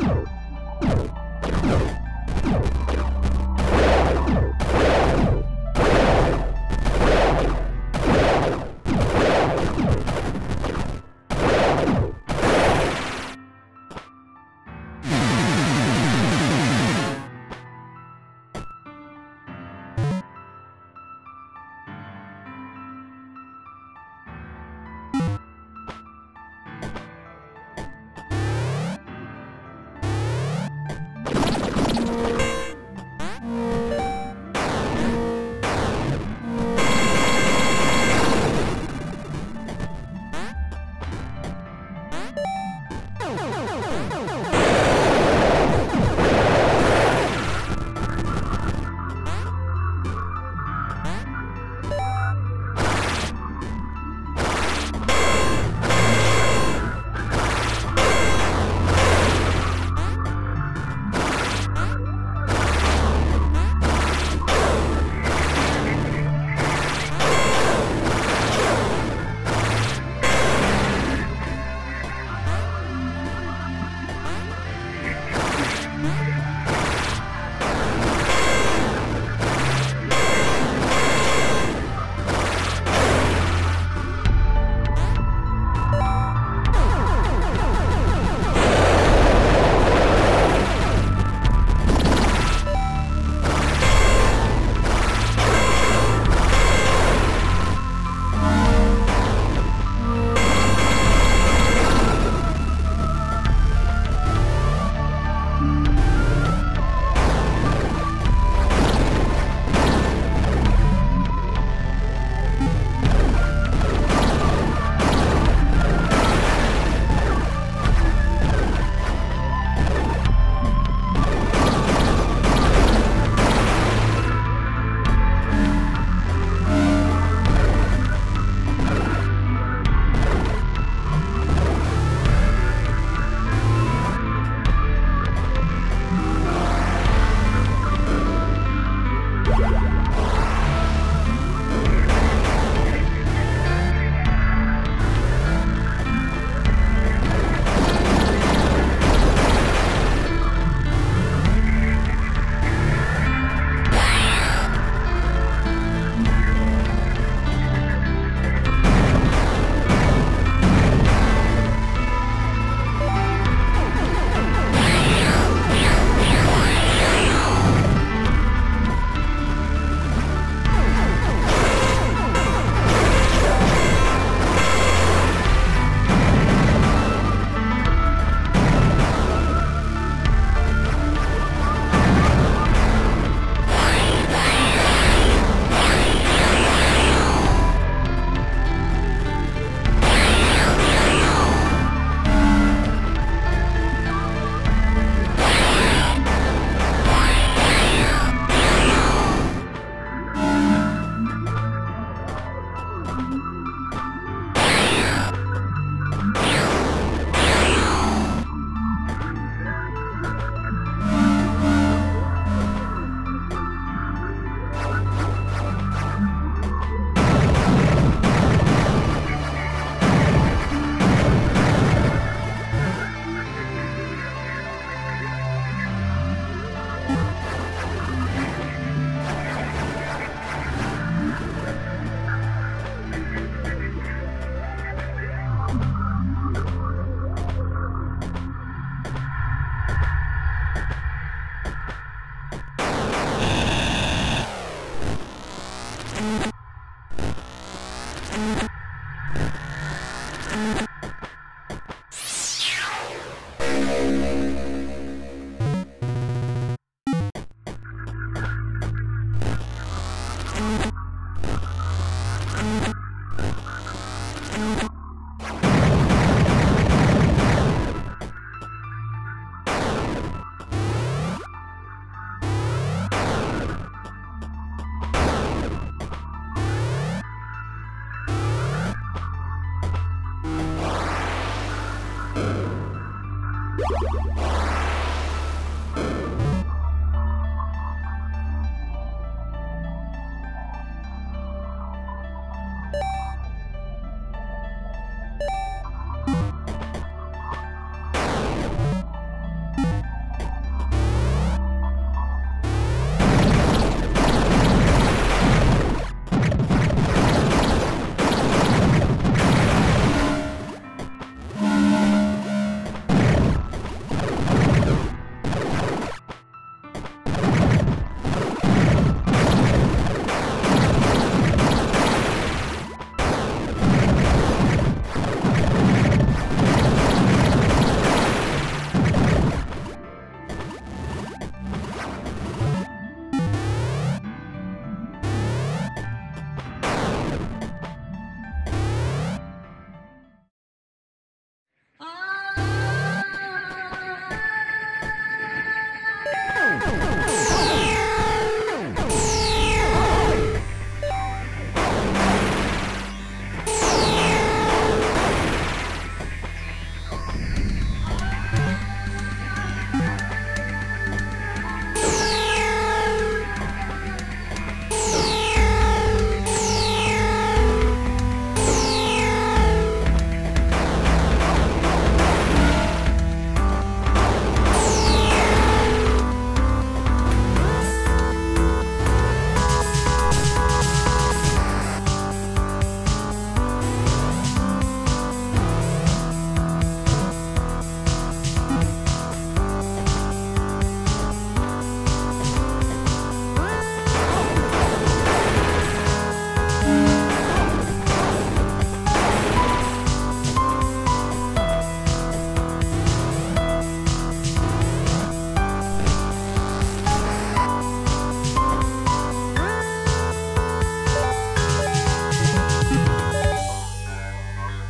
you you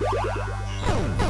Música